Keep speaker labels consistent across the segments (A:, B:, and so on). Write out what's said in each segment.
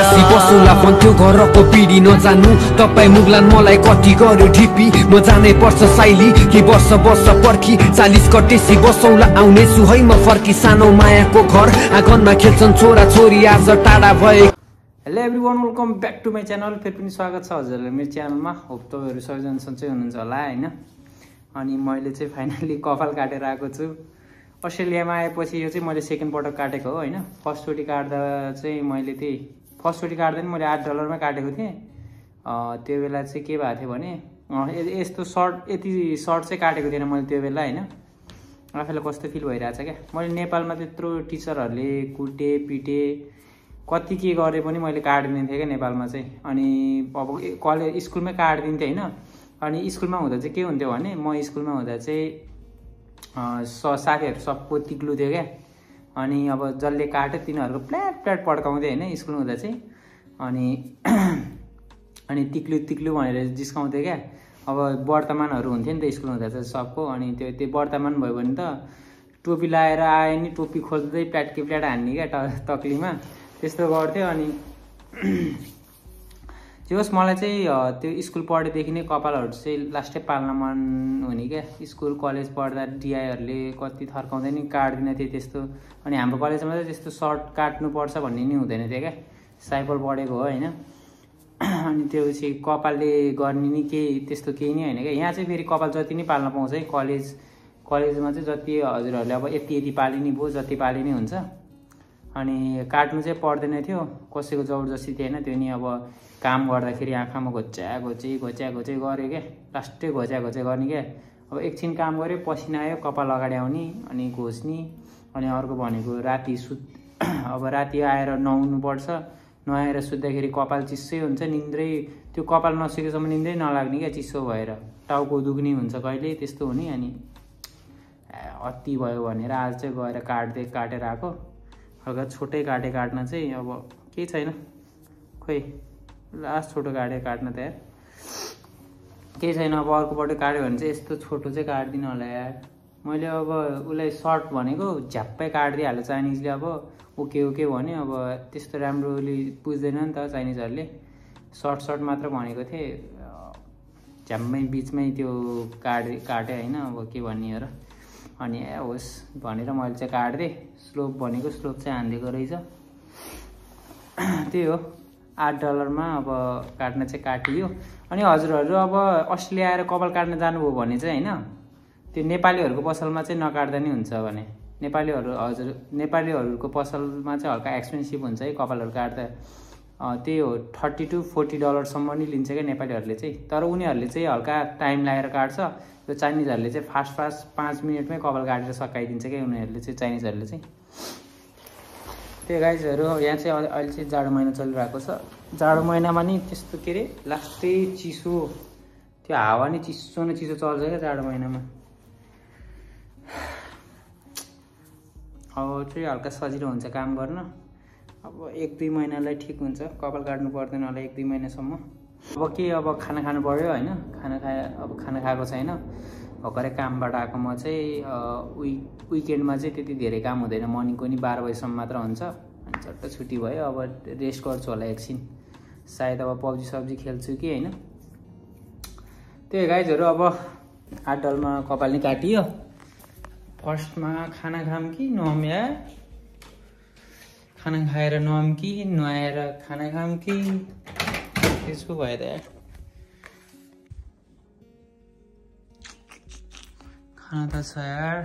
A: देसी बसौला भन्थ्यो घरको पिँढी नजानु तपाईँ मुगलान मलाई कति गर्यो ढिपी म जानै पर्छ साइली कि वर्ष वर्ष पर्खी चालिस कटेसी बसौला आउने छु है म फर्की सानो मायाको घर आँगनमा खेल्छन् छोरा छोरी आज टाढा भए
B: hello everyone welcome back to my channel फेरि पनि स्वागत छ हजुरहरूलाई मेरो च्यानलमा होप तपाईँहरू सबैजना सन्चै हुनुहुन्छ होला होइन अनि मैले चाहिँ फाइनल्ली कपाल काटेर आएको छु अस्ट्रेलियामा आएपछि यो चाहिँ मैले सेकेन्ड पटक काटेको हो होइन फर्स्टचोटि काट्दा चाहिँ मैले त्यही फर्स्टचोटि काट्दा नि मैले आठ डलरमै काटेको थिएँ। त्यो बेला चाहिँ के भएको थियो भने यस्तो सर्ट यति सर्ट चाहिँ काटेको थिएन मैले त्यो बेला होइन? आफैलाई कस्तो फिल भइरहेछ क्या? मैले नेपालमा त्यत्रो टिचरहरूले कुटे पिटे कति के गरे पनि मैले काटिदिन्थेँ क्या नेपालमा चाहिँ। अनि अब कलेज स्कुलमै काटिदिन्थेँ होइन? अनि स्कुलमा हुँदा चाहिँ के हुन्थ्यो भने म स्कुलमा हुँदा चाहिँ स साथीहरू सबको तिक्लु थियो क्या। अनि अब जसले काट्यो तिनीहरूको प्ल्याट प्ल्याट पड्काउँथ्यो होइन स्कुलमा हुँदा चाहिँ। अनि अनि तिक्लु तिक्लु भनेर जिस्काउँथ्यो क्या। अब वर्तमानहरू हुन्थ्यो नि त स्कुलमा हुँदा चाहिँ सबको। अनि त्यो त्यो वर्तमान भयो भने त टोपी लाएर आयो नि टोपी खोज्दै प्याटकी प्याट हान्ने क्या ट तक्लीमा। त्यस्तो गर्थ्यो अनि जे होस् मलाई चाहिँ त्यो स्कुल पढेदेखि नै कपालहरू चाहिँ लास्टै पाल्न मन हुने क्या। स्कुल कलेज पढ्दा डिआईहरूले कति थर्काउँदै नि काट्दिनँ थिएँ त्यस्तो। अनि हाम्रो कलेजमा चाहिँ त्यस्तो सर्ट काट्नुपर्छ भन्ने नि हुँदैन थियो क्या। साइकल पढेको हो होइन। अनि त्यो चाहिँ कपालले गर्ने नि केही त्यस्तो केही नै होइन क्या। यहाँ चाहिँ फेरि कपाल जति नै पाल्न पाउँछ है कलेज कलेजमा चाहिँ जति हजुरहरूले अब यति यति पाली नै भयो जति पाली हुन्छ। अनि काट्नु चाहिँ पर्दैन थियो। कसैको जबरजस्ती थिएन त्यो नि अब काम गर्दाखेरि आँखामा घोच्या घोची घोच्या घोचे गऱ्यो क्या लास्टै घोच्या घोचे गर्ने क्या अब एकछिन काम गऱ्यो पसिना आयो कपाल अगाडि आउने अनि घोच्ने अनि अर्को भनेको राति सुत अब राति आएर नुहाउनुपर्छ। नुहाएर सुत्दाखेरि कपाल चिसै हुन्छ निन्द्रै त्यो कपाल नसुकेसम्म निन्द्रै नलाग्ने क्या चिसो भएर। टाउको दुख्ने हुन्छ कहिले त्यस्तो हुने अनि अति भयो भनेर आज चाहिँ गएर काट्दै काटेर आएको। हल्का छोटै काटे काट्न चाहिँ अब केही छैन। खोइ लास्ट छोटो काटे काट्न त यार केही छैन अब अर्कोपट्टि काट्यो भने चाहिँ यस्तो छोटो चाहिँ काट्दिनँ होला यार। मैले अब उसलाई सर्ट भनेको झ्याप्पै काटिदिइहाल्यो चाइनिजले अब। ओके ओके भन्यो अब त्यस्तो राम्रोले बुझ्दैन नि त चाइनिजहरूले। सर्ट सर्ट मात्र भनेको थिएँ। झ्याम्मै बिचमै त्यो काटे काटेँ होइन अब के भन्ने र। अनि ए होस् भनेर मैले चाहिँ काटिदिएँ स्लोप भनेको स्लोप चाहिँ हानिदिएको रहेछ। त्यही हो। आठ डलरमा अब काट्न चाहिँ काटियो। अनि हजुरहरू अब अस्ट्रेलिया आएर कपाल काट्न जानुभयो भने चाहिँ होइन त्यो नेपालीहरूको पसलमा चाहिँ नकाट्दा नि हुन्छ भने। नेपालीहरू हजुर नेपालीहरूको पसलमा चाहिँ हल्का एक्सपेन्सिभ हुन्छ है कपालहरू काट्दा। त्यही हो थर्टी टु फोर्टी डलरसम्म नि लिन्छ क्या नेपालीहरूले चाहिँ। तर उनीहरूले चाहिँ हल्का टाइम लगाएर काट्छ। त्यो चाइनिजहरूले चाहिँ फास्ट फास्ट पाँच मिनटमै कपाल काटेर सकाइदिन्छ क्या उनीहरूले चाहिँ चाइनिजहरूले चाहिँ। त्यही गाइजहरू यहाँ चाहिँ अहिले चाहिँ जाडो महिना चलिरहेको छ। जाडो महिनामा नि त्यस्तो के अरे लास्टै चिसो त्यो हावा नि चिसो न चिसो चल्छ क्या जाडो महिनामा। अब चाहिँ हल्का सजिलो हुन्छ काम गर्न। अब एक दुई महिनालाई ठिक हुन्छ कपाल काट्नु पर्दैन होला एक दुई महिनासम्म। अब के अब खाना खानु पऱ्यो होइन? खाना खाए अब खाना खाएको छैन। भर्खरै कामबाट आएको म चाहिँ विक विकेन्डमा चाहिँ त्यति धेरै काम हुँदैन। मर्निङको नि बाह्र बजीसम्म मात्र हुन्छ। अनि चट्ट छुट्टी भयो। अब रेस्ट गर्छु होला एकछिन। सायद अब पब्जी सब्जी खेल्छु कि होइन। त्यही गाइजहरू अब आठ डलमा कपाल नि काटियो। फर्स्टमा खाना खाम कि नुहाउँ या खाना खाएर नुहाउँ कि नुहाएर खाना खाम कि? त्यसको भयो त। खाना त छ यार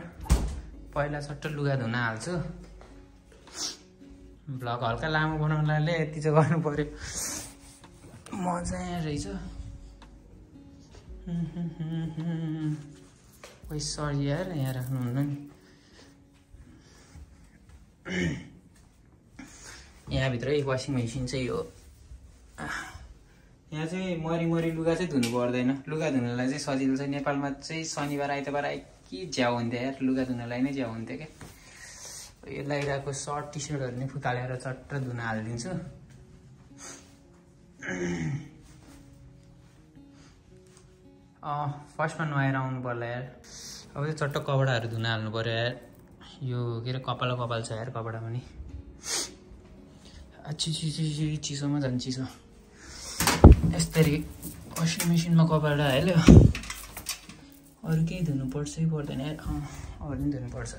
B: पहिला चट्ट लुगा धुन हाल्छु। भ्लग हल्का लामो बनाउनाले यति चाहिँ गर्नु पऱ्यो मजा यहाँ रहेछ। ओइ सरी यार यहाँ राख्नुहुन्न नि। यहाँभित्रै वासिङ मेसिन चाहिँ हो यहाँ चाहिँ मरि मरि लुगा चाहिँ धुनु पर्दैन। लुगा धुनलाई चाहिँ सजिलो छ। नेपालमा चाहिँ शनिबार आइतबार आइ के झ्याउ हुन्थ्यो यार लुगा धुनलाई नै झ्याउ हुन्थ्यो क्या। यो लगाइरहेको सर्ट टी सर्टहरू नि फुतालेर चट्ट धुन हालिदिन्छु। फर्स्टमा नुहाएर आउनु पर्ला यार। अब चाहिँ चट्ट कपडाहरू धुन हाल्नु पऱ्यो यार। यो के अरे कपाल कपाल छ यार कपडा पनि। चिसो चिसो चिसोमा झन् चिसो। यस्तरी वासिङ मेसिनमा कपडा हाल्यो अरू केही धुनु पर्छ कि पर्दैन अरू पनि धुनुपर्छ।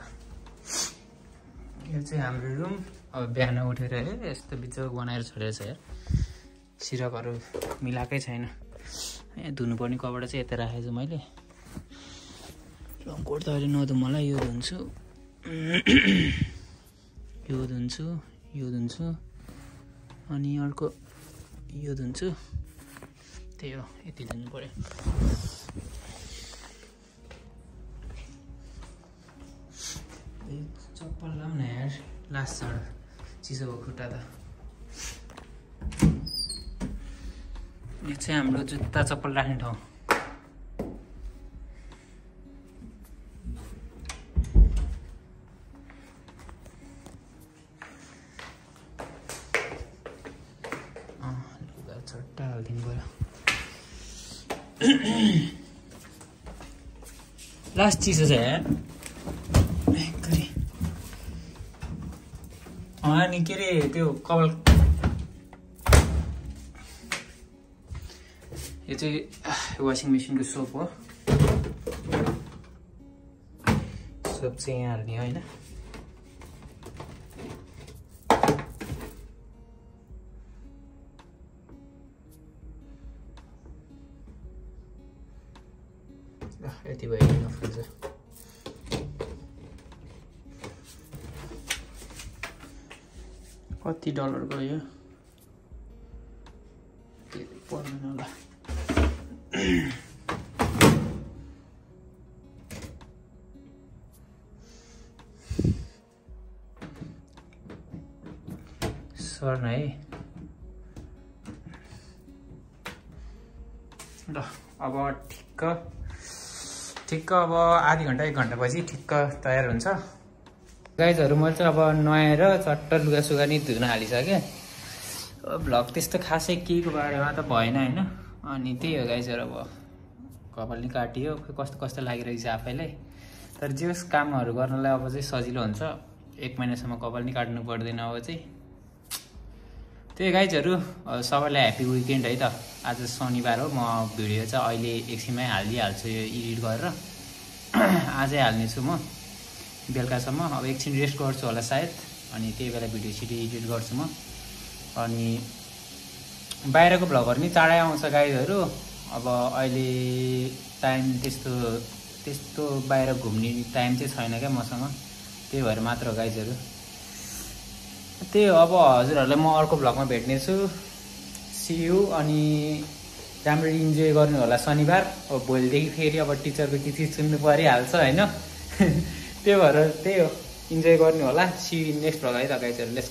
B: यो चाहिँ हाम्रो रुम अब बिहान उठेर हेर यस्तो बिचको बनाएर छोडेको छ। यार सिरकहरू मिलाएकै छैन। ए धुनुपर्ने कपडा चाहिँ यता राखेको छु मैले। रङकोट त अहिले नधु मलाई यो धुन्छु। यो धुन्छु यो धुन्छु। अनि अर्को यो धुन्छु। त्यही हो यति धुनु पऱ्यो। चप्पल लाउँ न यार लास्ट छ चिसो खुट्टा त यो चाहिँ हाम्रो जुत्ता चप्पल राख्ने ठाउँ पऱ्यो लास्ट चिसो यार कति अनि के अरे त्यो कपाल यो चाहिँ वासिङ मेसिनको सोप हो। सोप चाहिँ यहाँ हाल्ने होइन यति भयो कति डलर गयो? पर्दैन होला। सर्न है ल अब ठिक्क। ठिक्क अब आधी घन्टा एक घन्टापछि ठिक्क तयार हुन्छ। गाइजहरू मैले चाहिँ अब नुहाएर चट्ट लुगा सुगा नि धुन हालिसकेँ। भ्लग त्यस्तो खासै केहीको बारेमा त भएन होइन। अनि त्यही हो गाइजहरू अब कपाल नि काटियो कस्तो कस्तो लागिरहेछ आफैलाई। तर जे होस् कामहरू गर्नलाई अब चाहिँ सजिलो हुन्छ। एक महिनासम्म कपाल नि काट्नु पर्दैन अब चाहिँ। त्यही गाइजहरू सबैलाई ह्याप्पी विकेन्ड है त। आज शनिबार हो म भिडियो चाहिँ अहिले एकछिनमै हालिदिइहाल्छु यो एडिट गरेर। आजै हाल्नेछु म। बेलुकासम्म। अब एकछिन रेस्ट गर्छु होला सायद अनि त्यही बेला भिडियो सिडियो एडिट गर्छु म। अनि बाहिरको भ्लगहरू नि चाँडै आउँछ गाइडहरू अब अहिले टाइम त्यस्तो त्यस्तो बाहिर घुम्ने टाइम चाहिँ छैन क्या मसँग। त्यही भएर मात्र हो गाइजहरू त्यही हो अब हजुरहरूलाई म अर्को भ्लगमा भेट्नेछु। सियु अनि राम्ररी इन्जोय गर्नु होला शनिबार। अब भोलिदेखि फेरि अब टिचरको गीत सुन्नु परिहाल्छ होइन? त्यही भएर त्यही हो। इन्जोय गर्नु होला। सी नेक्स्ट भ्लग है त गाइजहरू लेट्स